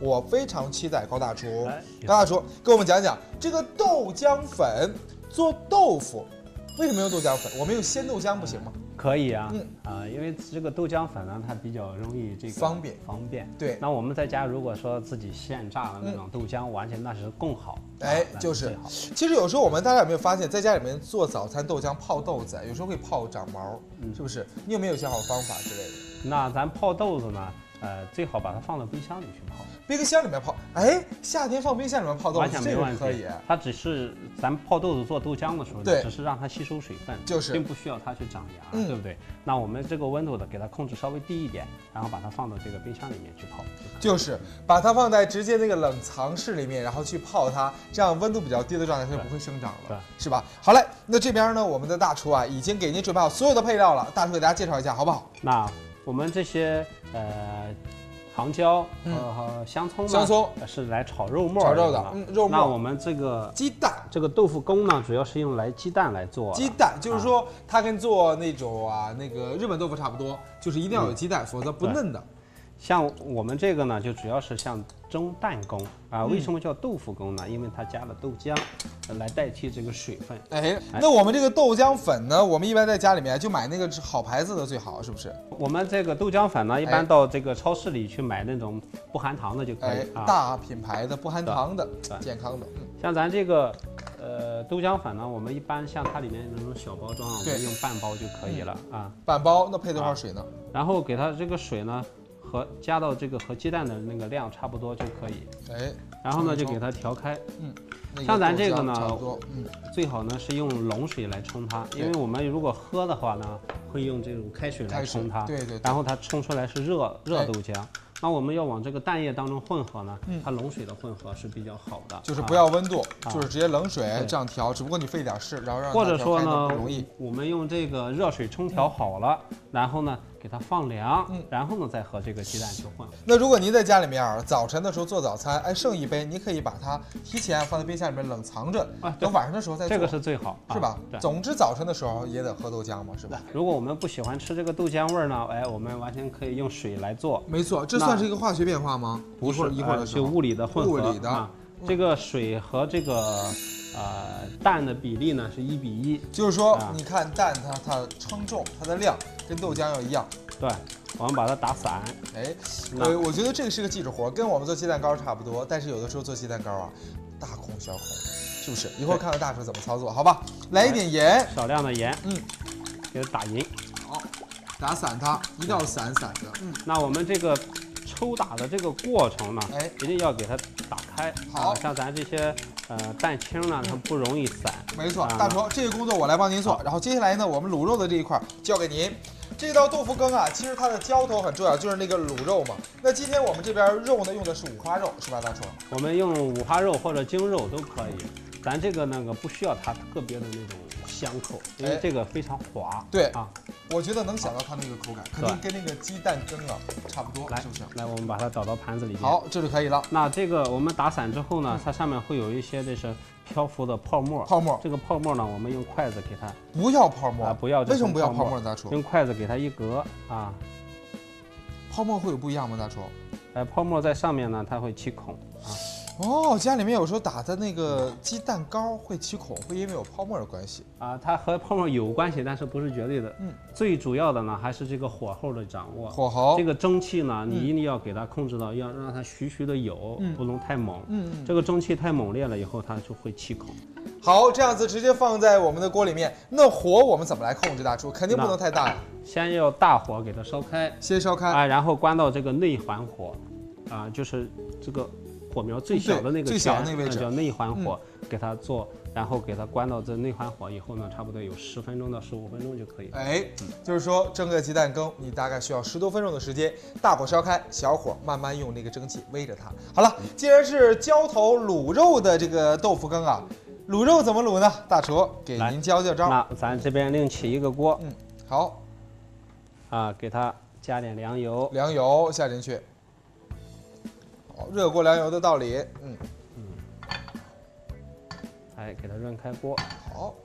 我非常期待高大厨，哎高大厨给我们讲讲这个豆浆粉做豆腐，为什么用豆浆粉？我们用鲜豆浆不行吗？可以啊，嗯啊，因为这个豆浆粉呢，它比较容易这个方便方便。对那我们在家如果说自己现榨的那种豆浆，完全那是更好。哎就是。其实有时候我们大家有没有发现，在家里面做早餐豆浆泡豆子，有时候会泡长毛，嗯是不是？你有没有一些好方法之类的？那咱泡豆子呢，呃，最好把它放到冰箱里去泡，冰箱里面泡，哎，夏天放冰箱里面泡豆完子，这个全没问题。可以。它只是咱泡豆子做豆浆的时候，对只是让它吸收水分，就是并不需要它去长芽，嗯对不对？那我们这个温度的给它控制稍微低一点，然后把它放到这个冰箱里面去泡就。就是把它放在直接那个冷藏室里面，然后去泡它，这样温度比较低的状态它就不会生长对了，是吧？好嘞，那这边呢，我们的大厨啊已经给您准备好所有的配料了，大厨给大家介绍一下好不好？那我们这些呃杭椒和香葱呢，香葱。呃是来炒肉末炒肉的嗯肉末那我们这个鸡蛋，这个豆腐羹呢，主要是用来鸡蛋来做。鸡蛋就是啊说它跟做那种啊那个日本豆腐差不多，就是一定要有鸡蛋，否则不嫩的。像我们这个呢，就主要是像蒸蛋羹啊。嗯为什么叫豆腐羹呢？因为它加了豆浆呃来代替这个水分。哎，那我们这个豆浆粉呢，我们一般在家里面就买那个好牌子的最好，是不是？我们这个豆浆粉呢，一哎般到这个超市里去买那种不含糖的就可哎以，啊。大品牌的不含糖的对健康的，嗯，像咱这个呃豆浆粉呢，我们一般像它里面那种小包装啊，我对们用半包就可以了啊。半包那配多少啊水呢？然后给它这个水呢和加到这个和鸡蛋的那个量差不多就可以。哎，然后呢就给它调开，那像咱这个呢嗯，最好呢是用冷水来冲它，因为我们如果喝的话呢，会用这种开水来冲它，对对对然后它冲出来是热热哎豆浆。那我们要往这个蛋液当中混合呢，嗯它冷水的混合是比较好的，啊就是不要温度，啊就是直接冷水这样调，只不过你费点事，然后让或者说呢容易。，我们用这个热水冲调好了，然后呢给它放凉，嗯然后呢再和这个鸡蛋去混合。那如果您在家里面啊，早晨的时候做早餐，哎，剩一杯，你可以把它提前放在冰箱里面冷藏着，啊等晚上的时候再做，这个是最好，啊是吧？对。总之早晨的时候也得喝豆浆嘛，是吧？如果我们不喜欢吃这个豆浆味儿呢，哎，我们完全可以用水来做，没错，这算是一个化学变化吗？不是一会儿就物理的混合物理的啊。这个水和这个呃蛋的比例呢是一比一，就是说啊，你看蛋它它称重，它的量跟豆浆要一样。对，我们把它打散。哎，那我我觉得这个是个技术活，跟我们做鸡蛋糕差不多，但是有的时候做鸡蛋糕啊，大孔小孔，是不是？一会儿看看大厨怎么操作，好吧？来一点盐，少量的盐，嗯，给它打匀。好，打散它，一定要散散的，嗯，那我们这个抽打的这个过程呢，哎一定要给它打开。好啊像咱这些呃蛋清呢，它不容易散。没错，啊大厨，这个工作我来帮您做。然后接下来呢，我们卤肉的这一块儿交给您。这道豆腐羹啊，其实它的浇头很重要，就是那个卤肉嘛。那今天我们这边肉呢用的是五花肉，是吧，大厨？我们用五花肉或者精肉都可以。咱这个那个不需要它特别的那种香口，因为哎这个非常滑。对啊，我觉得能想到它那个口感，肯定跟那个鸡蛋蒸啊差不多，来是不是？来，我们把它找到盘子里边。好，这就可以了。那这个我们打散之后呢，它上面会有一些这是漂浮的泡沫。泡沫这个泡沫呢，我们用筷子给它不要泡沫啊，不要这为什么不要泡沫？？大厨，用筷子给它一隔啊，泡沫会有不一样吗？大厨？哎，泡沫在上面呢，它会起孔啊。哦，家里面有时候打的那个鸡蛋糕会起孔，会因为有泡沫的关系。啊，它和泡沫有关系，但是不是绝对的。嗯，最主要的呢还是这个火候的掌握。火候这，个蒸汽呢，你嗯一定要给它控制到，要让它徐徐的有，嗯不能太猛。嗯嗯。这个蒸汽太猛烈了以后，它就会起孔。好，这样子直接放在我们的锅里面。那火我们怎么来控制？大厨肯定不能太大呀，先要大火给它烧开，先烧开。啊，然后关到这个内环火，啊，就是这个火苗最小的那个对最小圈的那位置叫内环火，给它做，然后给它关到这内环火以后呢，差不多有十分钟到十五分钟就可以。哎，就是说蒸个鸡蛋羹，你大概需要十多分钟的时间，大火烧开，小火慢慢用那个蒸汽煨着它。好了，既然是浇头卤肉的这个豆腐羹啊，卤肉怎么卤呢？大厨给您教教招。那咱这边另起一个锅嗯，好，啊，给它加点凉油，凉油下进去。好，热锅凉油的道理。嗯嗯，哎，给它润开锅。好，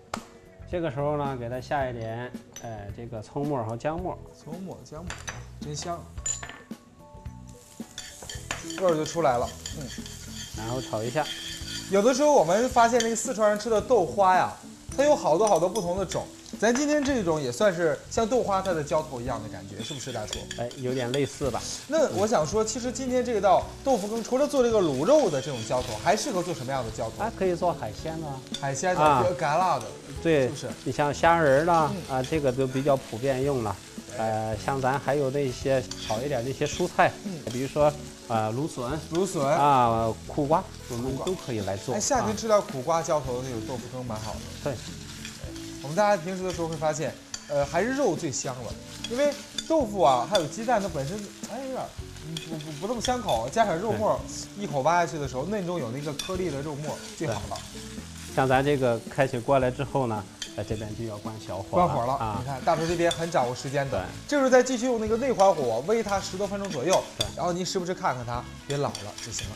这个时候呢，给它下一点，哎，这个葱末和姜末。葱末、姜末，真香。味儿就出来了。嗯然后炒一下。有的时候我们发现那个四川人吃的豆花呀，它有好多好多不同的种。咱今天这种也算是像豆花它的浇头一样的感觉，是不是大叔？哎，有点类似吧？那我想说，其实今天这道豆腐羹除了做这个卤肉的这种浇头，还适合做什么样的浇头？还可以做海鲜呢。海鲜的、啊干辣的，对，是不是？你像虾仁儿啦，嗯啊，这个都比较普遍用了。呃，像咱还有那些炒一点那些蔬菜，嗯比如说啊芦笋芦笋。啊苦瓜，我们都可以来做。哎，夏天啊吃点苦瓜浇头的那种豆腐羹蛮好的。对，我们大家平时的时候会发现，呃，还是肉最香了，因为豆腐啊，还有鸡蛋，它本身哎有点嗯不不不那么香口，加上肉末，一口挖下去的时候，嫩中有那个颗粒的肉末最好了。像咱这个开起锅来之后呢，在这边就要关小火关火了，啊你。看大厨这边很掌握时间的对，这时候再继续用那个内环火煨它十多分钟左右对，然后您时不时看看它，别老了就行了。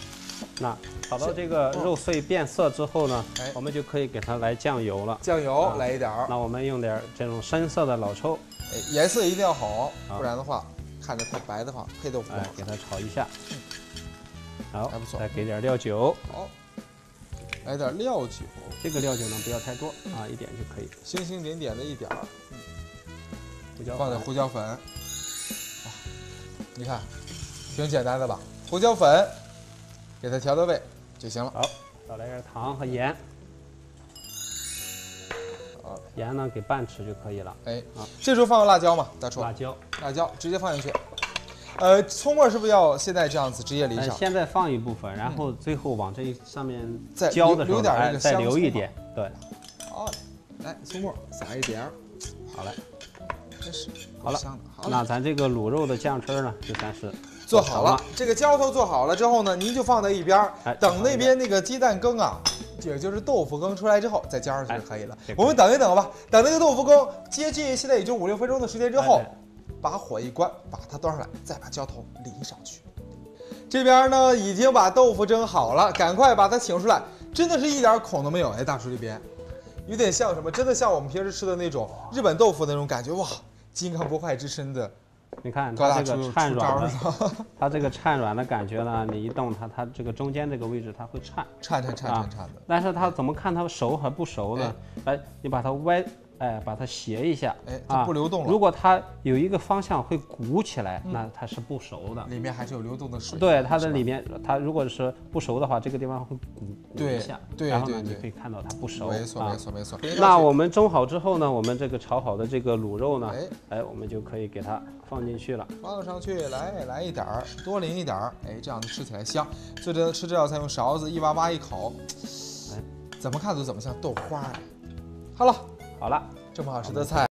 那炒到这个肉碎变色之后呢哎，我们就可以给它来酱油了。酱油啊。来一点儿，那我们用点这种深色的老抽，哎颜色一定要好，啊。不然的话看着太白的话，配豆腐不哎好，给它炒一下。好还不，错。再给点料酒，好，来点料酒，这个料酒呢不要太多啊，一点就可以。星星点点的一点儿，胡椒放点胡椒粉，啊，你看，挺简单的吧？胡椒粉，给它调到位就行了。好，再来点糖和盐。好盐呢给半匙就可以了。哎好，这时候放个辣椒嘛，大厨，辣椒，辣椒直接放进去。呃，葱末是不是要现在这样子直接淋呃，上？现在放一部分，然后最后往这上面再浇的时候呢，留留点再留一点。对，好，来葱末撒一点儿，好嘞。开始好了那咱这个卤肉的酱汁儿呢，就算是做好了。这个浇头做好了之后呢，您就放在一边等那边那个鸡蛋羹啊，也就是豆腐羹出来之后再浇上去就可以了哎。我们等一等吧，等那个豆腐羹接近现在也就五六分钟的时间之后哎，把火一关，把它端上来，再把浇头淋上去。这边呢已经把豆腐蒸好了，赶快把它请出来，真的是一点孔都没有。哎，大叔这边有点像什么？真的像我们平时吃的那种日本豆腐那种感觉哇，金刚不坏之身的你看它这个颤软的，它这个颤软的感觉呢，你一动它，它这个中间这个位置它会颤。颤颤颤啊颤颤的。但是它怎么看它熟还不熟呢？哎，你把它歪，哎，把它斜一下，哎，它啊不流动了，如果它有一个方向会鼓起来，那它是不熟的。里面还是有流动的水。对，它的里面，它如果是不熟的话，这个地方会鼓鼓对一下，对然后呢，你可以看到它不熟。没错啊没错没错。那我们蒸好之后呢，我们这个炒好的这个卤肉呢，哎哎，我们就可以给它放进去了。放上去，来来一点儿，多淋一点儿，哎，这样子吃起来香。所以这吃这道菜用勺子一挖挖一口，哎怎么看都怎么像豆花呀。好了，好了。这么好吃的菜。